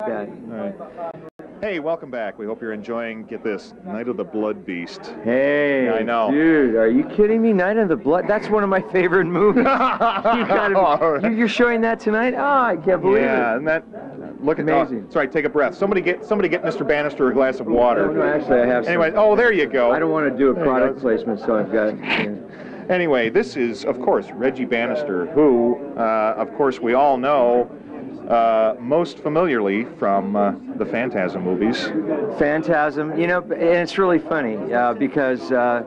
that. All right. Hey, welcome back. We hope you're enjoying. Get this, Night of the Blood Beast. Hey, I know. dude, are you kidding me? Night of the Blood. That's one of my favorite movies. you gotta be, you- you're showing that tonight? Oh, I can't believe yeah, it. and that. Look at Amazing. Oh, sorry, take a breath. Somebody get somebody get Mr. Bannister a glass of water. No, no, actually, I have. some. Anyway, oh, there you go. I don't want to do a product placement, so I've got. yeah. Anyway, this is, of course, Reggie Bannister, who, uh, of course, we all know uh, most familiarly from uh, the Phantasm movies. Phantasm, you know, and it's really funny uh, because uh,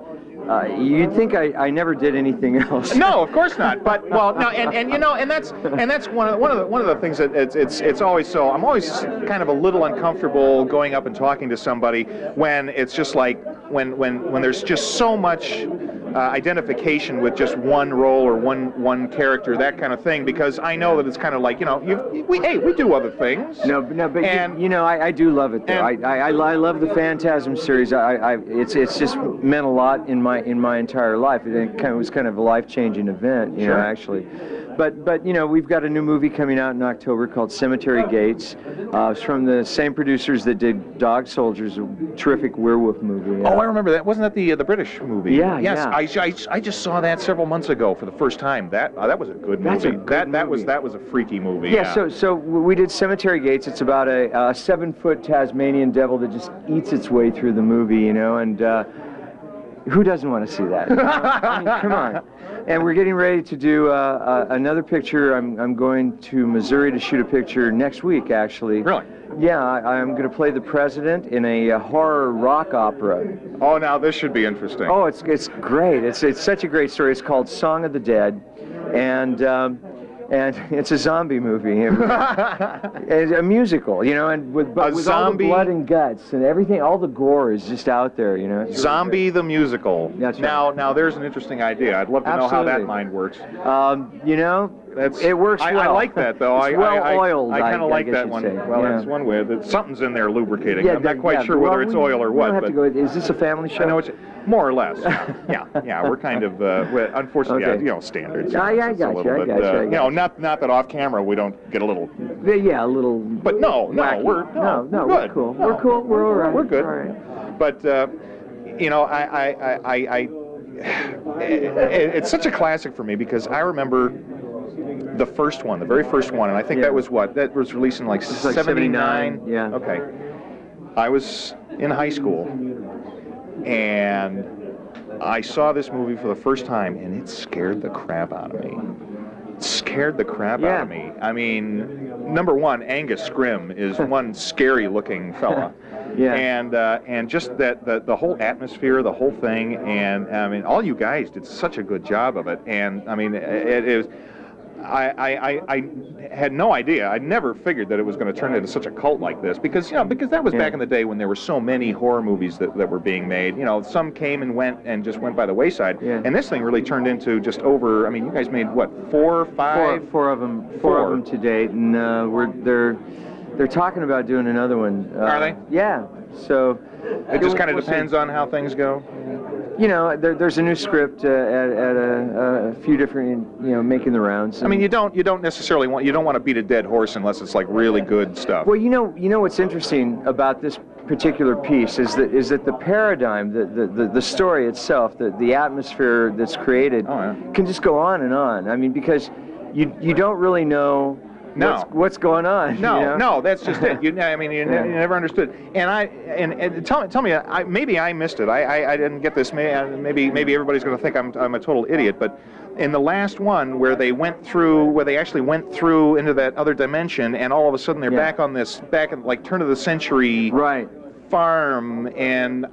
uh, you'd think I, I never did anything else. No, of course not. But well, no, and, and you know, and that's and that's one of one of the one of the things that it's it's it's always so. I'm always kind of a little uncomfortable going up and talking to somebody when it's just like when when when there's just so much uh, identification with just one role or one one character, that kind of thing. Because I know that it's kind of like you know, you we hey we do other things. No, no, but you- And- you, know, I, I do love it though. and- I, I, I love the Phantasm series. I, I, it's it's just meant a lot in my in my entire life. It kind of was kind of a life changing event, you Sure. know, actually. But but you know, we've got a new movie coming out in October called Cemetery Gates. Uh, it's from the same producers that did Dog Soldiers, a terrific werewolf movie. Oh, I remember that. Wasn't that the uh, the British movie? Yeah, Yes, yeah. I, I, I just saw that several months ago for the first time. That uh, that was a good movie. That's a good that that was that was a freaky movie. Yeah, so so we did Cemetery Gates. It's about a, a seven-foot Tasmanian devil that just eats its way through the movie, you know, and uh, who doesn't want to see that? I mean, come on. And we're getting ready to do uh, uh, another picture. I'm I'm going to Missouri to shoot a picture next week, actually. Really? Yeah, I, I'm going to play the president in a, uh horror rock opera. Oh, now this should be interesting. Oh, it's it's great. It's it's such a great story. It's called Song of the Dead, and um, and it's a zombie movie. it's a musical, you know, and with with all the blood and guts and everything, all the gore is just out there, you know. It's really Zombie the musical. That's right. now, now there's an interesting idea. I'd love to know how that mind works. Um, you know, That's it works I, well. I like that though. It's I, well I, I, oiled. I kind of like that one. say. Well, yeah. that's one way. That something's in there lubricating. Yeah, I'm not quite yeah, sure well, whether it's we- oil or what. have but to go. Is this a family show? I know it's more or less. yeah, yeah. We're kind of, uh, unfortunately, Okay. yeah, you know, standards. Yeah, yeah, I got you, I got you, uh, You know, not not that off camera we don't get a little. Yeah, yeah, a little. But no, no, we're no, no, we're cool. We're cool. We're all right. We're good. But uh, you know, I, I, I, I, I it's such a classic for me because I remember the first one, the very first one, and I think Yeah. that was what that was released in like like '79. 79, yeah. Okay. I was in high school, and I saw this movie for the first time, and it scared the crap out of me. It scared the crap out of me. I mean, number one, Angus Scrimm is one scary-looking fella. Yeah. And uh, and just that the the whole atmosphere, the whole thing, and I mean, all you guys did such a good job of it. And I mean, it, it was. I, I, I, had no idea. I never figured that it was going to turn into such a cult like this because you know because that was Yeah. back in the day when there were so many horror movies that, that were being made. You know, some came and went and just went by the wayside. Yeah. And this thing really turned into just over. I mean, you guys made what four, Four, five? four of them, four, Four. of them to date, and uh, we're they're they're talking about doing another one. Uh, Are they? Yeah. So It just kind of depends on how things go. You know, there, there's a new script uh, at, at a, a few different, you know, making the rounds. I mean, you don't you don't necessarily want you don't want to beat a dead horse unless it's like really good stuff. Well, you know, you know what's interesting about this particular piece is that is that the paradigm, the the, the, the story itself, the, the atmosphere that's created, Oh, yeah. can just go on and on. I mean, because you you don't really know No. what's, what's going on. No, you know? no, that's just it. You, I mean, you, Yeah. you never understood. And I, and, and tell me, tell me, I, maybe I missed it. I, I, I didn't get this. May- uh, Maybe, maybe everybody's going to think I'm, I'm a total idiot. But in the last one, where they went through, where they actually went through into that other dimension, and all of a sudden they're Yeah. back on this, back in like turn of the century Right. farm, and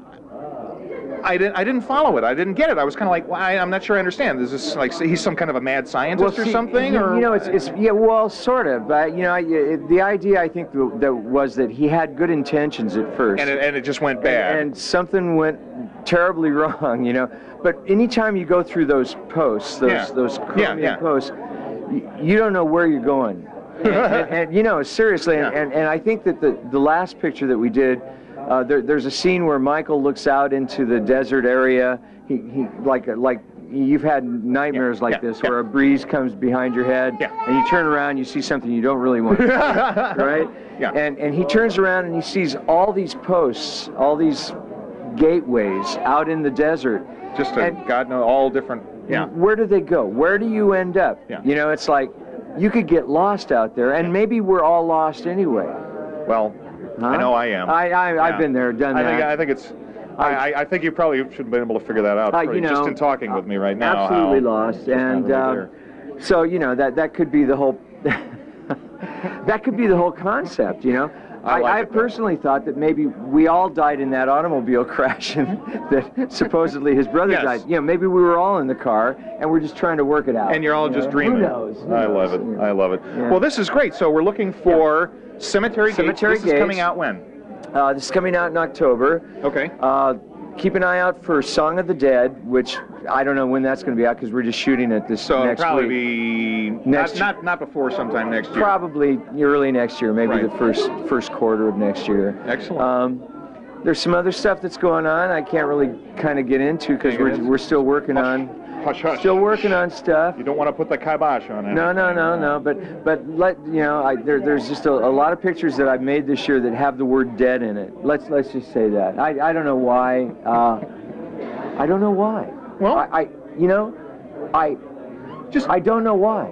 I didn't, I didn't follow it. I didn't get it. I was kind of like, well, I, I'm not sure I understand. Is this like he's some kind of a mad scientist or see, something? You, or you know, it's, it's yeah, well, sort of. But you know, I- it, the idea I think that that was that he had good intentions at first, and it, and it just went bad. and something went terribly wrong. You know, but anytime you go through those posts, those Yeah. those Yeah, yeah. posts, you, you don't know where you're going. and, and, and, you know, seriously, and, Yeah. and, and I think that the the last picture that we did. Uh, there, there's a scene where Michael looks out into the desert area. He, he like like you've had nightmares like yeah, this yeah. where a breeze comes behind your head Yeah. and you turn around, you see something you don't really want to see, right? Yeah. And and he turns around and he sees all these posts, all these gateways out in the desert. Just a, And- God knows all different. Yeah. Where do they go? Where do you end up? Yeah. You know, it's like you could get lost out there, and maybe we're all lost anyway. Well, I know I am. I, I Yeah. I've been there, done I that. think I think it's. I, I, I think you probably should have been able to figure that out Uh, you just in talking with me right now. absolutely lost, and really uh, so you know that that could be the whole. that could be the whole concept, you know. I like I, though. personally thought that maybe we all died in that automobile crash, and that supposedly his brother Yes. died. You know, maybe we were all in the car and we're just trying to work it out. And you're all you just know? dreaming. Who knows? Who I love it. I love it. Yeah. Well, this is great. So we're looking for Cemetery, Cemetery Gates. This is coming out when? Uh, this is coming out in October. Okay. Uh, keep an eye out for Song of the Dead, which I don't know when that's going to be out because we're just shooting it this So next probably week. be Next- not, not not before sometime next year. Probably early next year, maybe Right. the first first quarter of next year. Excellent. Um, there's some other stuff that's going on. I can't really kind of get into because we're we're still working Hush, on hush, hush. still working on stuff. You don't want to put the kibosh on it. No, no, no, no. But but let you know, I, there, there's just a, a lot of pictures that I've made this year that have the word dead in it. Let's let's just say that. I, I don't know why. Uh, I don't know why. Well- I, I you know, I Just I don't know why.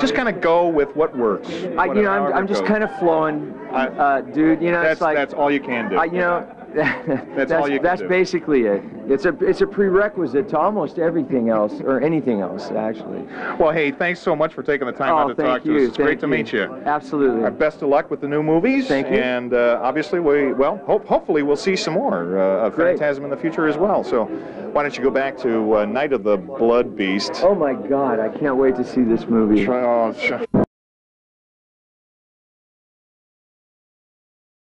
just kind of go with what works. I, you know, I'm, I'm just kind of flowing, uh, dude. You know, That's it's like that's all you can do. I, you know, that's all you can that's do. basically it. It's a it's a prerequisite to almost everything else or anything else actually. well, hey, thanks so much for taking the time out oh, to thank talk you. to us. It's thank great to meet you. Absolutely. Uh, best of luck with the new movies. Thank you. And uh, obviously, we well, hope, hopefully, we'll see some more uh, of Great. Phantasm in the future as well. So, why don't you go back to uh, Night of the Blood Beast? Oh my God! I can't wait to see this movie. Oh,